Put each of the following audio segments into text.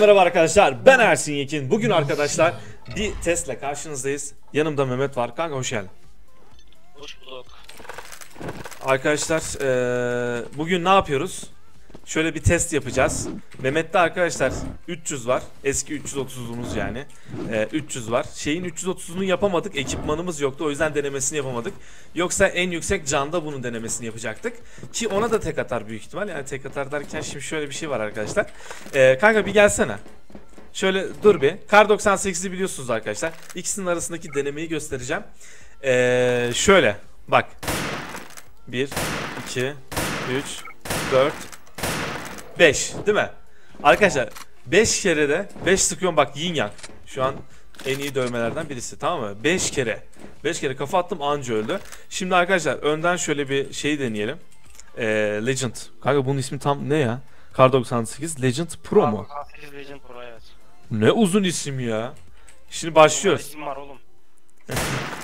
merhaba arkadaşlar. Ben Ersin Yekin. Bugün arkadaşlar bir testle karşınızdayız. Yanımda Mehmet var. Kanka hoş geldin. Hoş bulduk. Arkadaşlar eee, bugün ne yapıyoruz? Şöyle bir test yapacağız. Mehmet'te arkadaşlar 300 var. Eski 330'umuz yani. Eee, 300 var. Şeyin 330'unu yapamadık. Ekipmanımız yoktu. O yüzden denemesini yapamadık. Yoksa en yüksek canda bunun denemesini yapacaktık. Ki ona da tek atar büyük ihtimal. Yani tek atar derken şimdi şöyle bir şey var arkadaşlar. Eee, kanka bir gelsene. Şöyle dur bir. Kar 98'i biliyorsunuz arkadaşlar. İkisinin arasındaki denemeyi göstereceğim. Eee, şöyle. Bak. 1, 2, 3, 4, 5 değil mi? Arkadaşlar 5 kere de 5 sıkıyorum bak yin yang. Şu an en iyi dövmelerden birisi tamam mı? 5 kere. 5 kere kafa attım anca öldü. Şimdi arkadaşlar önden şöyle bir şey deneyelim. Ee, Legend. Kanka bunun ismi tam ne ya? Kar 98 Legend Pro mu? 98 Legend Pro evet. Ne uzun isim ya. Şimdi başlıyoruz. İsim var oğlum.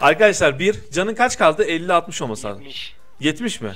Arkadaşlar bir canın kaç kaldı? 50-60 olması lazım. 70. 70 mi?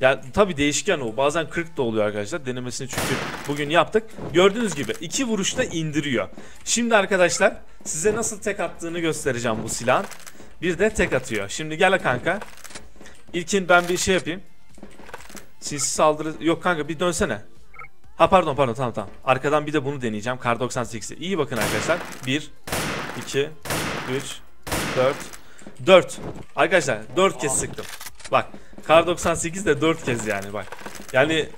Ya tabi değişken o. Bazen 40 da oluyor arkadaşlar. Denemesini çünkü bugün yaptık. Gördüğünüz gibi iki vuruşta indiriyor. Şimdi arkadaşlar size nasıl tek attığını göstereceğim bu silahın. Bir de tek atıyor. Şimdi gel kanka. İlkin ben bir şey yapayım. Sinsi saldırı... Yok kanka bir dönsene. Ha pardon pardon tamam tamam. Arkadan bir de bunu deneyeceğim. Kar 98'i. İyi bakın arkadaşlar. 1, 2, 3, 4, 4. Arkadaşlar 4 kez sıktım. Bak Kar 98 de 4 kez yani bak. Yani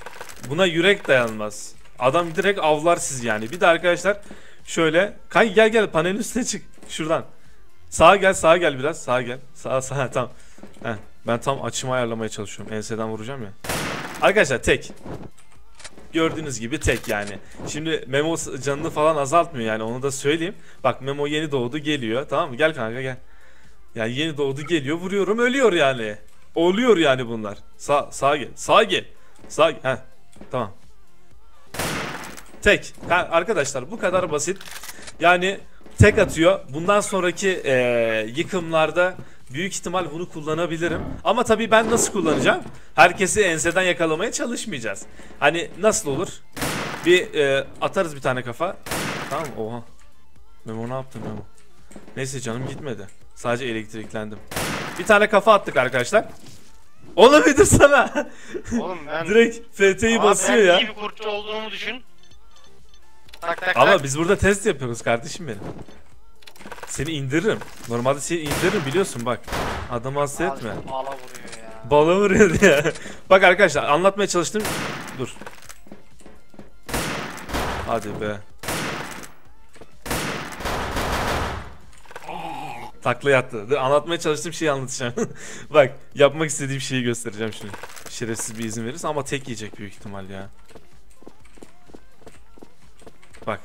buna yürek dayanmaz. Adam direkt avlar sizi yani. Bir de arkadaşlar şöyle kanka gel gel panelin üstüne çık şuradan. Sağa gel sağa gel biraz sağa gel. Sağa sağa tamam. Heh, ben tam açımı ayarlamaya çalışıyorum. Enseden vuracağım ya. Arkadaşlar tek. Gördüğünüz gibi tek yani. Şimdi Memo canını falan azaltmıyor yani onu da söyleyeyim. Bak Memo yeni doğdu geliyor tamam mı? Gel kanka gel. Yani yeni doğdu geliyor vuruyorum ölüyor yani. Oluyor yani bunlar. Sağ sağa gel. Sağa gel. Sağ Heh. Tamam. Tek. Ha, arkadaşlar bu kadar basit. Yani tek atıyor. Bundan sonraki eee, yıkımlarda büyük ihtimal bunu kullanabilirim. Ama tabii ben nasıl kullanacağım? Herkesi enseden yakalamaya çalışmayacağız. Hani nasıl olur? Bir eee, atarız bir tane kafa. Tamam? Oha. Memo ne yaptın Memo? Neyse canım gitmedi. Sadece elektriklendim. Bir tane kafa attık arkadaşlar. Onu bir sana. Oğlum ben... Direkt FT'yi basıyor ben ya. iyi bir kurtçu olduğumu düşün. Tak tak Ama tak. biz burada test yapıyoruz kardeşim benim. Seni indiririm. Normalde seni indiririm biliyorsun bak. Adamı hasta etme. Bağla vuruyor ya. Bala vuruyor diye. bak arkadaşlar anlatmaya çalıştım. Dur. Hadi be. Takla yattı. Anlatmaya çalıştığım şeyi anlatacağım. Bak yapmak istediğim şeyi göstereceğim şimdi. Şerefsiz bir izin verirse ama tek yiyecek büyük ihtimal ya. Bak.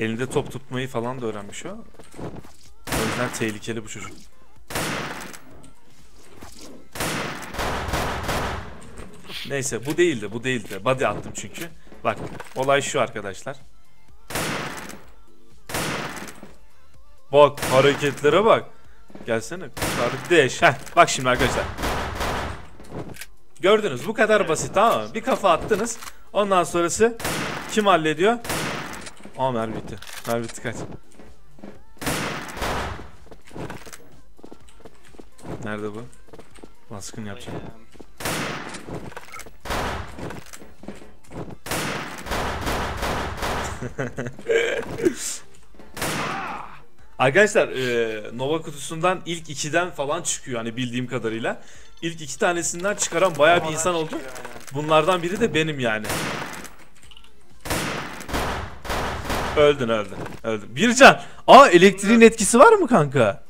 Elinde top tutmayı falan da öğrenmiş o. O yüzden tehlikeli bu çocuk. Neyse bu değildi bu değildi. Body attım çünkü. Bak olay şu arkadaşlar. Bak hareketlere bak. Gelsene kardeş. Heh, bak şimdi arkadaşlar. Gördünüz bu kadar basit tamam mı? Bir kafa attınız. Ondan sonrası kim hallediyor? Aa mermi bitti. Mermi bitti kaç. Nerede bu? Baskın yapacağım. Arkadaşlar e, Nova kutusundan ilk ikiden falan çıkıyor hani bildiğim kadarıyla. İlk iki tanesinden çıkaran bayağı bir insan oldu. Bunlardan biri de benim yani. Öldün öldün. Öldün. Bircan. Aa elektriğin etkisi var mı kanka?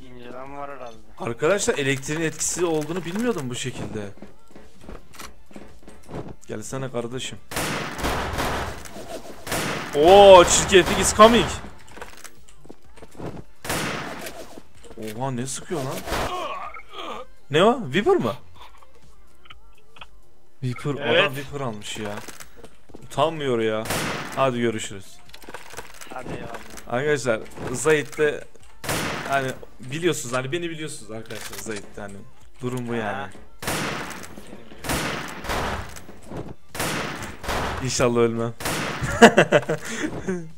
İnceden var herhalde. Arkadaşlar elektriğin etkisi olduğunu bilmiyordum bu şekilde. Gelsene kardeşim. Oo çirkeflik is coming. Oha ne sıkıyor lan? Ne o? Viper mı? Viper, adam Evet. Viper almış ya. Utanmıyor ya. Hadi görüşürüz. Hadi ya. Arkadaşlar Zahit'te hani biliyorsunuz hani beni biliyorsunuz arkadaşlar Zahit'te hani durum bu yani. Ha. İnşallah ölmem.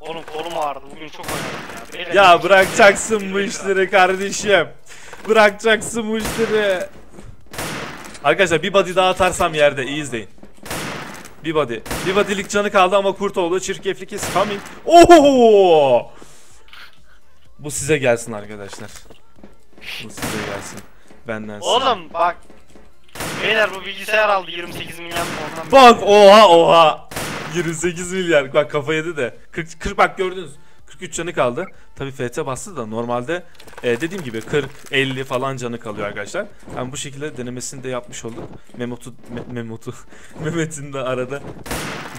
Oğlum kolum ağrıdı. Bugün çok oynadım ya. Ya bırakacaksın bu işleri kardeşim. Bırakacaksın bu işleri. Arkadaşlar bir body daha atarsam yerde iyi izleyin. Bir body. Bir body'lik canı kaldı ama Kurtoğlu çirkeflik is coming. Oho! Bu size gelsin arkadaşlar. Bu size gelsin. Benden size. Oğlum bak. Beyler bu bilgisayar aldı 28 milyon ondan. Bak oha oha. 28 milyar. Bak kafa yedi de. 40, 40 bak gördünüz. 43 canı kaldı. Tabii FT bastı da normalde e, dediğim gibi 40 50 falan canı kalıyor arkadaşlar. Yani bu şekilde denemesini de yapmış olduk. Memot'u Me- Memot'u Mehmet'in de arada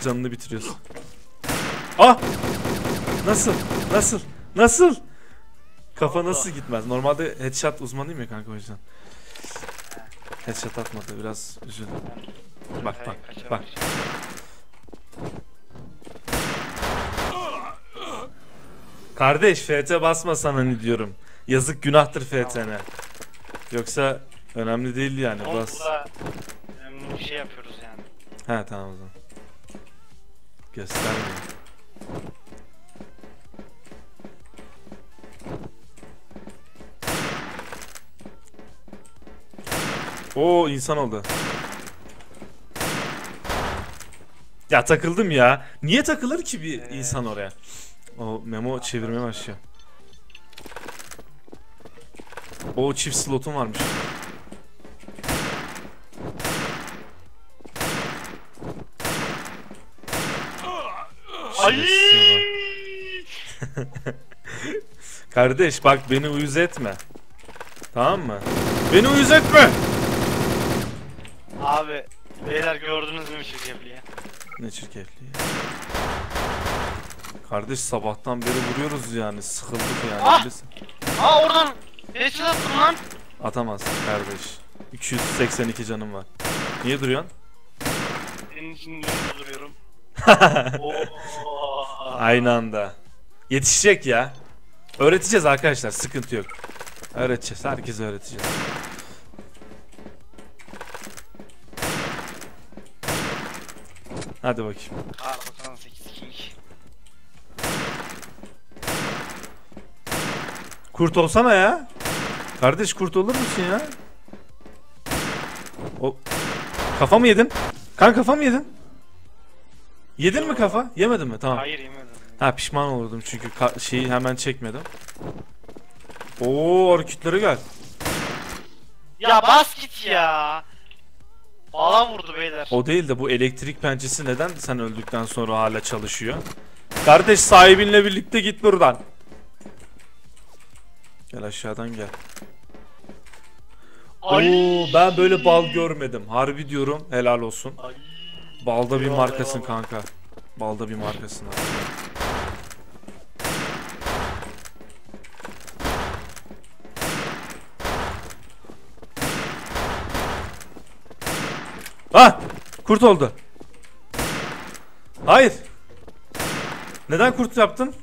canını bitiriyorsun. Ah! Nasıl? Nasıl? Nasıl? Kafa nasıl gitmez? Normalde headshot uzmanıyım ya kanka o yüzden. Headshot atmadı biraz üzüldüm. Bak, bak, bak. Kardeş FT basma sana ne diyorum. Yazık günahtır FT'ne. Yoksa önemli değil yani Oğlum bas. em, bir şey yapıyoruz yani. He tamam o zaman. Göstermiyor. Oo insan oldu. Ya takıldım ya. Niye takılır ki bir Evet. insan oraya? O memo çevirmeye başlıyor. O çift slotum varmış. Ay! Kardeş bak beni uyuz etme. Tamam mı? Beni uyuz etme. Abi beyler gördünüz mü çirkefliği? Ne çirkefliği. Kardeş sabahtan beri vuruyoruz yani sıkıldık yani. Ah! Biz- Aa oradan headshot attım lan. Atamazsın kardeş. 282 canım var. Niye duruyorsun? Senin için duruyorum. Aynı anda. Yetişecek ya. Öğreteceğiz arkadaşlar sıkıntı yok. Öğreteceğiz herkese öğreteceğiz. Hadi bakayım. Kar Kurt olsana ya. Kardeş kurt olur musun ya? O kafa mı yedin? Kan kafa mı yedin? Yedin mi kafa? Yemedin mi? Tamam. Hayır yemedim. Ha pişman olurdum çünkü şeyi hemen çekmedim. Oo hareketlere gel. Ya bas git ya. Bala vurdu beyler. O değil de bu elektrik pençesi neden sen öldükten sonra hala çalışıyor? Kardeş sahibinle birlikte git buradan. Gel aşağıdan gel. Ay. Oo ben böyle bal görmedim. Harbi diyorum helal olsun. Ay. Balda bir Eyvallah, markasın eyvallah. kanka. Balda bir markasın. abi. Ah! Kurt oldu. Hayır. Neden kurt yaptın?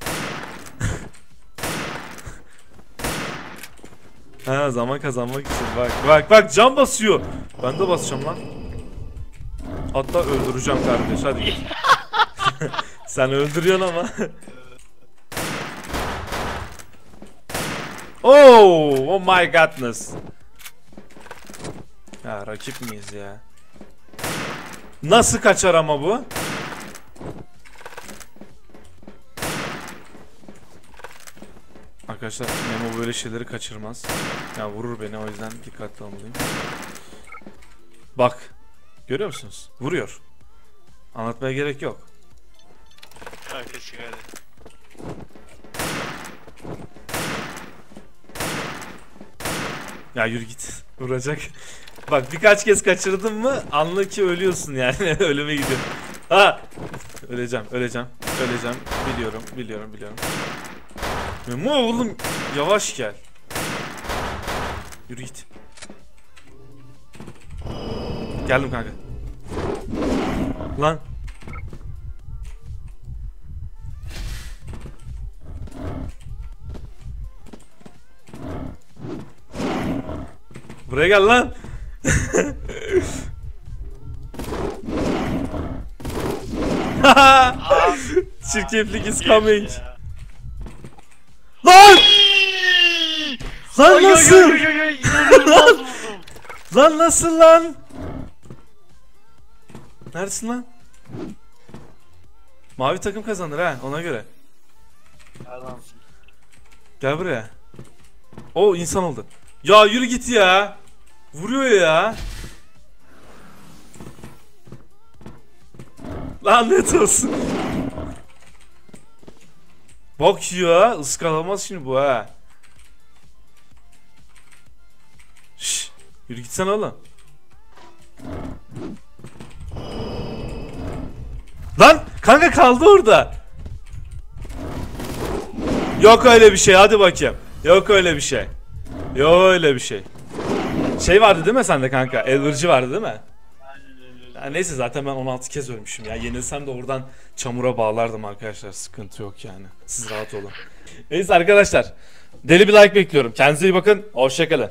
Ha zaman kazanmak için bak bak bak cam basıyor. Ben de basacağım lan. Hatta öldüreceğim kardeş hadi git. Sen öldürüyorsun ama. oh, oh my godness. Ya rakip miyiz ya? Nasıl kaçar ama bu? Arkadaşlar Memo böyle şeyleri kaçırmaz. Ya vurur beni o yüzden dikkatli olmalıyım. Bak. Görüyor musunuz? Vuruyor. Anlatmaya gerek yok. Hadi çık hadi. Ya yürü git. Vuracak. Bak birkaç kez kaçırdın mı anla ki ölüyorsun yani. Ölüme gidiyor. Ha! Öleceğim, öleceğim, öleceğim. Biliyorum, biliyorum, biliyorum. Memo oğlum yavaş gel. Yürü git. Geldim kanka. Lan. Buraya gel lan. Çirkeflik is coming. Lan Oy, nasıl? oy, oy, oy, oy, vurdum. Lan nasıl lan? Neredesin lan? Mavi takım kazanır ha ona göre. Adamsın. Gel buraya. O insan oldu. Ya yürü git ya. Vuruyor ya. Lanet olsun. Bak ya ıskalamaz şimdi bu ha. Yürü gitsene oğlum. Lan kanka kaldı orada. Yok öyle bir şey hadi bakayım. Yok öyle bir şey. Yok öyle bir şey. Şey vardı değil mi sende kanka? Elvırcı vardı değil mi? Ya neyse zaten ben 16 kez ölmüşüm ya. Yenilsem de oradan çamura bağlardım arkadaşlar. Sıkıntı yok yani. Siz rahat olun. Neyse arkadaşlar. Deli bir like bekliyorum. Kendinize iyi bakın. Hoşçakalın.